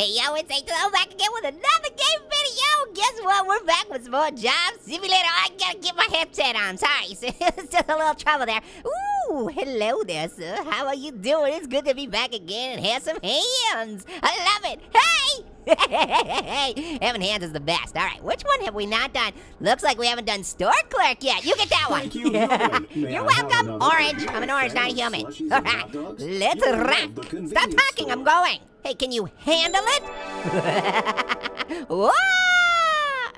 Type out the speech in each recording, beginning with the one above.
Hey yo, it's H2O back again with another game video. Guess what? We're back with some more Job Simulator. I gotta get my headset on. Sorry, it's just a little trouble there. Ooh, hello there, sir. How are you doing? It's good to be back again and have some hands. I love it. Hey! hey, having hands is the best. All right, which one have we not done? Looks like we haven't done store clerk yet. You get that one. Thank you, You're welcome. Orange. I'm an orange, not a human. All right, let's rock. Stop talking. store. I'm going. Hey, can you handle it? Whoa!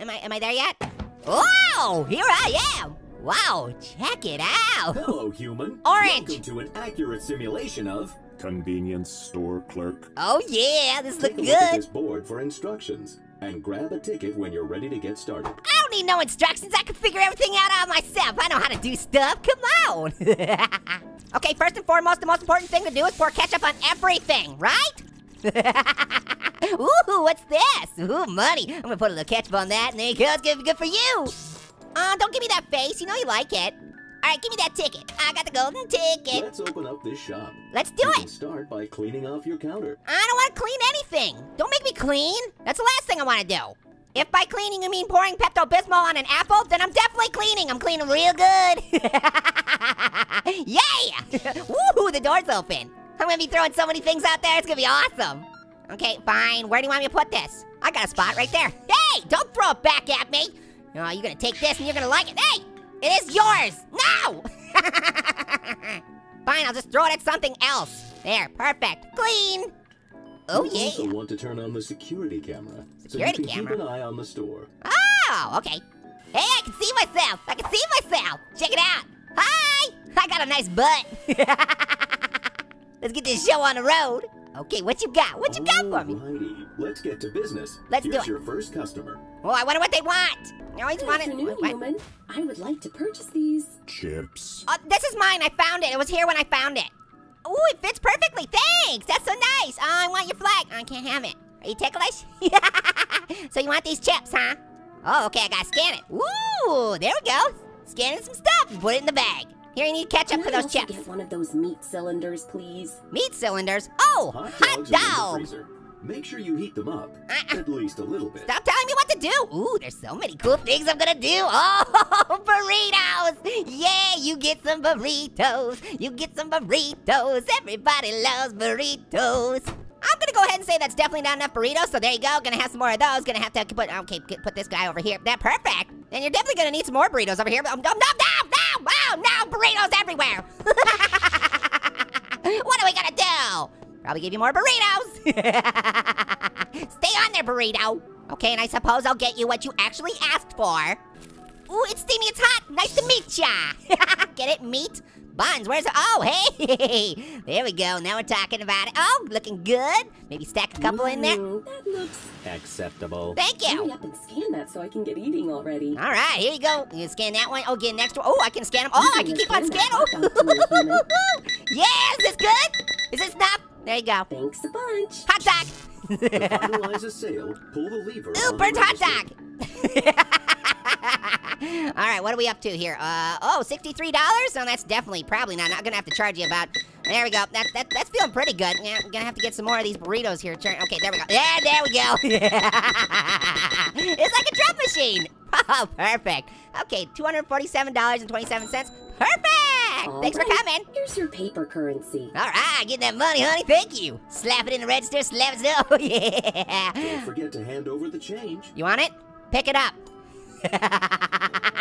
Am I am I there yet? Whoa! Here I am. Wow, check it out. Hello, human. Orange. Welcome to an accurate simulation of. Convenience store clerk. Oh yeah, this Take looks a look at this board for instructions and grab a ticket when you're ready to get started. I don't need no instructions. I can figure everything out on myself. I know how to do stuff. Come on. okay, first and foremost, the most important thing to do is pour ketchup on everything, right? Ooh, what's this? Ooh, money. I'm gonna put a little ketchup on that, and there you go. It's gonna be good for you. Uh, don't give me that face. You know you like it. All right, give me that ticket. I got the golden ticket. Let's open up this shop. Let's do you it. start by cleaning off your counter. I don't want to clean anything. Don't make me clean. That's the last thing I want to do. If by cleaning you mean pouring Pepto-Bismol on an apple, then I'm definitely cleaning. I'm cleaning real good. yeah! Woohoo, the door's open. I'm gonna be throwing so many things out there, it's gonna be awesome. Okay, fine. Where do you want me to put this? I got a spot right there. Hey, don't throw it back at me. Oh, you're gonna take this and you're gonna like it. Hey, it is yours. No! fine, I'll just throw it at something else. There, perfect. Clean. Oh, you yeah. also want to turn on the security camera. Security so you can camera? keep an eye on the store. Oh, okay. Hey, I can see myself. I can see myself. Check it out. Hi. I got a nice butt. Let's get this show on the road. Okay, what you got? What you got for me? Let's get to business. Let's do Here's it. your first customer. Oh, I wonder what they want. I always Good want it. afternoon, what- human. I would like to purchase these. Chips. Oh, this is mine. I found it. It was here when I found it. Ooh, it fits perfectly. Thanks. That's so nice. Oh, I want your flag. Oh, I can't have it. Are you ticklish? so you want these chips, huh? Oh, okay. I gotta scan it. Ooh, there we go. Scanning some stuff. and Put it in the bag. Here, you need ketchup Can for I those also chips. get one of those meat cylinders, please? Meat cylinders. Oh, Hot hot dogs are in the dog. Make sure you heat them up, Uh-uh. at least a little bit. Stop telling me what to do. Ooh, there's so many cool things I'm gonna do. Oh, burritos. Yeah, you get some burritos. You get some burritos. Everybody loves burritos. I'm gonna go ahead and say that's definitely not enough burritos, so there you go. Gonna have some more of those. Gonna have to put, okay, put this guy over here. That perfect. And you're definitely gonna need some more burritos over here. No, no, no, no, no, no, burritos everywhere. what are we gonna do? Probably give you more burritos. Stay on there, burrito. Okay, and I suppose I'll get you what you actually asked for. Ooh, it's steamy, it's hot. Nice to meet ya. get it, meat? Buns, where's, oh, hey. There we go, now we're talking about it. Oh, looking good. Maybe stack a couple in there. That looks. Acceptable. Thank you. Hurry you. up and scan that so I can get eating already. All right, here you go. You scan that one. Oh, get an extra. Oh, I can scan them. Oh, I can keep on Scan scanning. that hot dog to me, human. yeah, is this good? Is this enough? There you go. Thanks a bunch. Hot dog. To finalize a sale, pull the lever. Ooh, burnt hot dog. All right, what are we up to here? Uh, oh, $63? No, that's definitely, probably not. Not gonna have to charge you about. There we go. That, that, that's feeling pretty good. Yeah, I'm gonna have to get some more of these burritos here. Okay, there we go. Yeah, there we go. it's like a drum machine. Oh, perfect. Okay, $247.27. Perfect. All Thanks for coming. Here's your paper currency. All right, get that money, honey. Thank you. Slap it in the register. Slap it. Oh, yeah. Don't forget to hand over the change. You want it? Pick it up.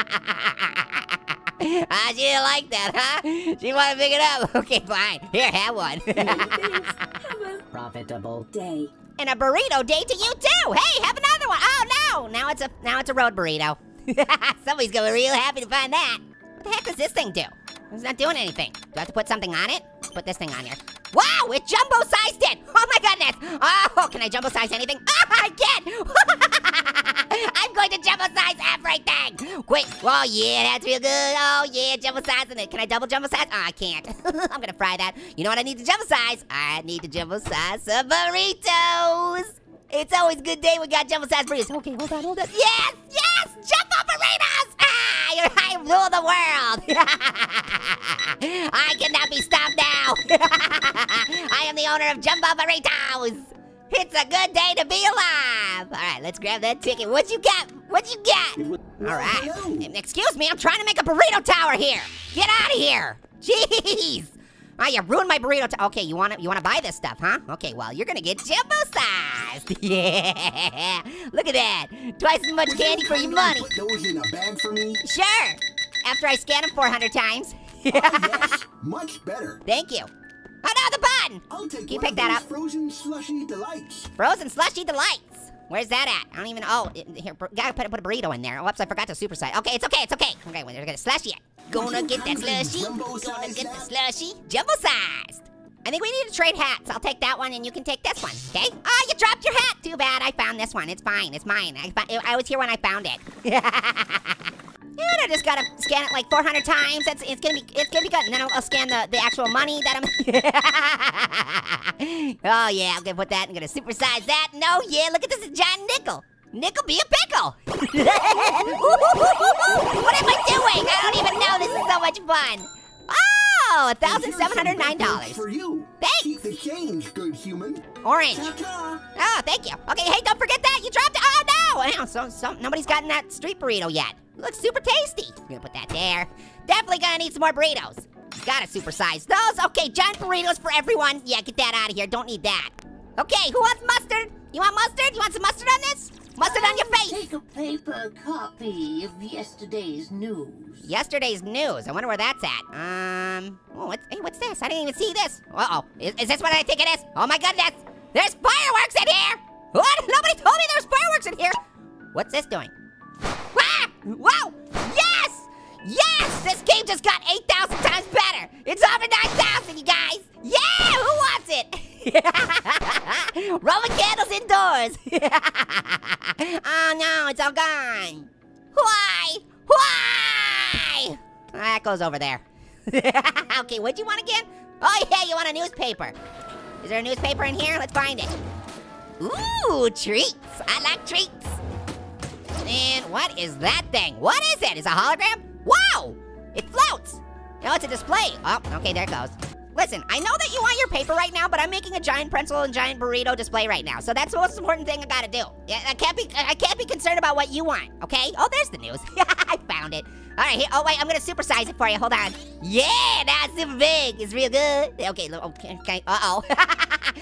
Ah, she didn't like that, huh? She wanted to pick it up. Okay, fine. Here, have one. Have a Profitable. day. and a burrito day to you too. Hey, have another one. Oh no, now it's a now it's a road burrito. Somebody's gonna be real happy to find that. What the heck does this thing do? It's not doing anything. Do I have to put something on it? Put this thing on here. Wow, it jumbo sized it. Oh my goodness. Oh, can I jumbo size anything? Oh, I can. I'm going to jumbo size everything. Quick. Oh yeah, that's real good. Oh yeah, jumbo sizing it. Can I double jumbo size? Oh, I can't. I'm gonna fry that. You know what I need to jumbo size? I need to jumbo size some burritos. It's always a good day we got jumbo size burritos. Okay, hold on, hold on. Yes, yes, jumbo burritos. I rule the world. I cannot be stopped now. I am the owner of jumbo burritos. It's a good day to be alive. All right, let's grab that ticket. What you got? What you got? All right. Excuse me, I'm trying to make a burrito tower here. Get out of here. Jeez. Oh, you ruined my burrito. okay, you wanna you wanna buy this stuff, huh? Okay, well you're gonna get jumbo sized. yeah. Look at that. Twice as much candy for your money. Put those in a bag for me? Sure. After I scan them 400 times. Oh, yes, much better. Thank you. Oh no, the button. I'll take Can you pick that up? frozen slushy delights. Frozen slushy delights. Where's that at? I don't even. Oh, here. Gotta put, put a burrito in there. Whoops, I forgot to supersize. Okay, it's okay. It's okay. Okay, we're gonna slushy it. Gonna get that slushy. Gonna get the slushy. Jumbo sized. I think we need to trade hats. I'll take that one and you can take this one. Okay? Oh, you dropped your hat. Too bad. I found this one. It's fine. It's mine. I, I was here when I found it. And I just gotta scan it like 400 times. That's it's gonna be it's gonna be good. And then I'll, I'll scan the, the actual money that I'm. oh yeah, I'm gonna put that. I'm gonna supersize that. No, yeah, look at this, it's John Nickel. Nickel be a pickle. what am I doing? I don't even know. This is so much fun. Oh, And thousand here's seven hundred nine some dollars. For you. Thanks. Keep the change, good human. Orange. Ta-ta. Oh, thank you. Okay, hey, don't forget that. You dropped it. Oh, no. So, so nobody's gotten that street burrito yet. Looks super tasty. I'm gonna put that there. Definitely gonna need some more burritos. Gotta supersize those. Okay, giant burritos for everyone. Yeah, get that out of here. Don't need that. Okay, who wants mustard? You want mustard? You want some mustard on this? Mustard on your face. Take a paper copy of yesterday's news. Yesterday's news. I wonder where that's at. Um, oh, what's, hey, what's this? I didn't even see this. Uh-oh. Is, is this what I think it is? Oh my goodness. There's fireworks in here. What? Nobody told me there was fireworks in here. What's this doing? Ah! Whoa! Yes! Yes! This game just got 8,000 times better. It's over 9,000, you guys. Roman candles indoors. oh no, it's all gone. Why? Why? Ah, that goes over there. okay, what'd you want again? Oh yeah, you want a newspaper. Is there a newspaper in here? Let's find it. Ooh, treats. I like treats. And what is that thing? What is it? Is it a hologram? Wow! It floats. No, it's a display. Oh, okay, there it goes. Listen, I know that you want your paper right now, but I'm making a giant pretzel and giant burrito display right now. So that's the most important thing I gotta do. I can't be I can't be concerned about what you want, okay? Oh, there's the news. I found it. All right, here. Oh wait, I'm gonna supersize it for you. Hold on. Yeah, that's super big. It's real good. Okay, okay, okay. Uh-oh.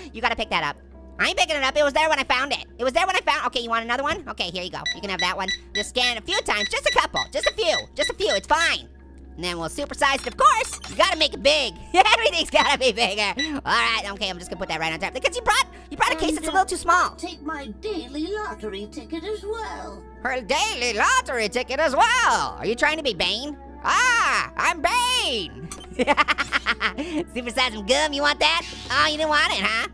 you gotta pick that up. I ain't picking it up. It was there when I found it. It was there when I found. Okay, you want another one? Okay, here you go. You can have that one. Just scan a few times. Just a couple. Just a few. Just a few. It's fine. And then we'll supersize it, of course. You gotta make it big. Everything's gotta be bigger. All right. Okay, I'm just gonna put that right on top because you brought you brought a case that's a little too small. Take my daily lottery ticket as well. Her daily lottery ticket as well. Are you trying to be Bane? Ah, I'm Bane. Supersize some gum. You want that? Oh, you didn't want it, huh?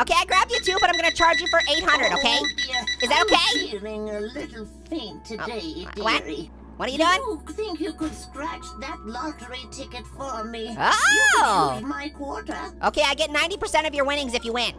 Okay, I grabbed you too, but I'm gonna charge you for 800. Okay? Oh. Is that okay? I'm feeling a little faint today, uh, what? dearie. What are you Do doing? you think you could scratch that lottery ticket for me? You Oh. use my quarter. Okay, I get 90% of your winnings if you win.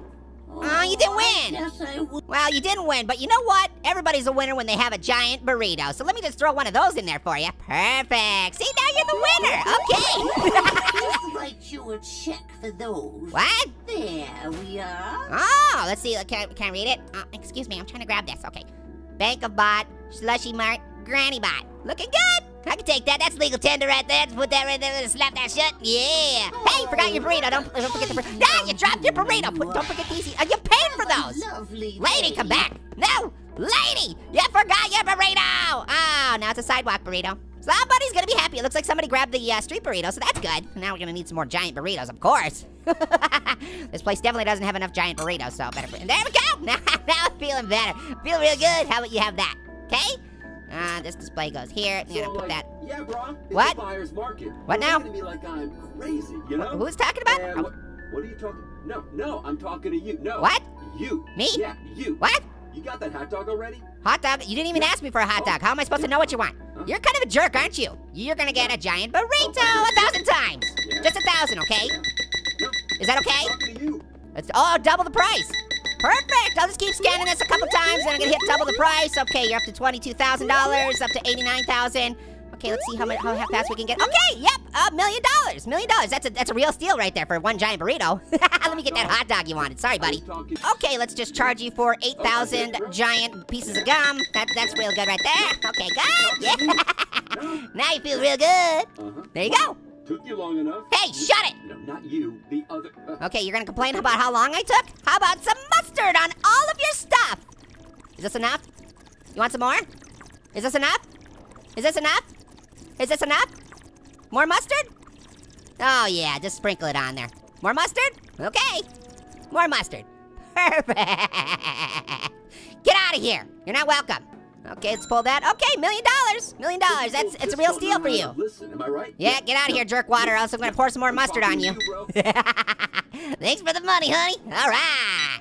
Oh, you didn't win. Yes, I would. Well, you didn't win, but you know what? Everybody's a winner when they have a giant burrito. So let me just throw one of those in there for you. Perfect. See, now you're the winner. Okay. Just write you a check for those. what? There we are. Oh, let's see. Can, can I read it? Uh, excuse me, I'm trying to grab this. Okay. Bank of Bot, Slushy Mart, Granny Bot. Looking good. I can take that. That's legal tender right there. Just put that right there and slap that shut. Yeah. Hey, forgot your burrito. Don't, don't forget the burrito. Ah, you dropped your burrito. Put, don't forget these. Uh, you paid for those. Lovely Lady, come back. No, lady, you forgot your burrito. Oh, now it's a sidewalk burrito. Somebody's gonna be happy. It looks like somebody grabbed the uh, street burrito, so that's good. Now we're gonna need some more giant burritos, of course. this place definitely doesn't have enough giant burritos, so better. There we go. Now, now I'm feeling better. Feel real good. How about you have that? Okay. Uh, this display goes here. I'm gonna So, put like, that. Yeah, bro. What? buyer's market. What You're now? looking at me like I'm crazy, you know? Who's talking about? Oh, what, what are you talking? No, no, I'm talking to you. No. What? You. Me? Yeah, you. What? You got that hot dog already? Hot dog? You didn't even ask me for a hot dog. How am I supposed to know what you want? Huh? You're kind of a jerk, aren't you? You're gonna get a giant burrito a thousand times. Yeah. Just a thousand, okay? No. Is that I'm okay? talking to you. Let's, oh, double the price. Perfect. I'll just keep scanning this a couple times, and I'm gonna hit double the price. Okay, you're up to twenty-two thousand dollars, up to eighty-nine thousand. Okay, let's see how much how fast we can get. Okay, yep, a million dollars, million dollars. That's a that's a real steal right there for one giant burrito. Let me get that hot dog you wanted. Sorry, buddy. Okay, let's just charge you for eight thousand giant pieces of gum. That that's real good right there. Okay, good. Yeah. now you feel real good. There you go. Took you long enough. Hey, shut it. No, not you. The other. Uh, Okay, you're gonna complain about how long I took? How about some mustard on all of your stuff? Is this enough? You want some more? Is this enough? Is this enough? Is this enough? More mustard? Oh yeah, just sprinkle it on there. More mustard? Okay. More mustard. Perfect. Get out of here. You're not welcome. Okay, let's pull that. Okay, million dollars. Million dollars. That's it's a real steal for you. Listen, am I right? Yeah, get out of here, jerkwater, or else I'm gonna pour some more mustard on you. Thanks for the money, honey. All right.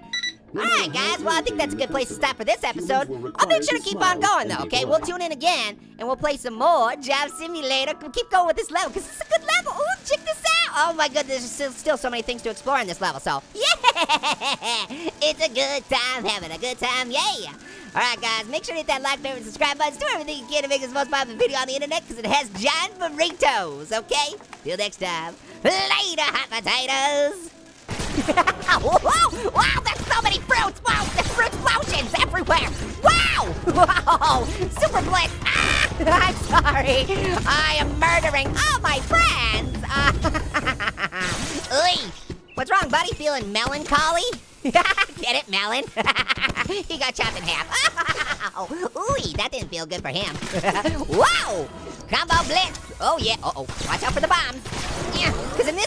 All right, guys. Well, I think that's a good place to stop for this episode. I'll make sure to keep on going, though. Okay, we'll tune in again and we'll play some more Job Simulator. We'll keep going with this level because it's a good level. Ooh, check this out. Oh my goodness, there's still, still so many things to explore in this level. So yeah, it's a good time having a good time. Yeah. All right, guys. Make sure to hit that like, favorite, and subscribe button. Do everything you can to make this the most popular video on the internet because it has giant burritos. Okay. Till next time. Later, hot potatoes. whoa, wow, there's so many fruits. Wow, there's fruit explosions everywhere. Wow, wow, super bliss. Ah, I'm sorry. I am murdering all my friends. Oy. What's wrong, buddy? Feeling melancholy? Get it, melon? he got chopped in half. Oh, Ooh, that didn't feel good for him. Whoa! Combo blitz. Oh, yeah. Uh-oh. Watch out for the bombs. Yeah, because in this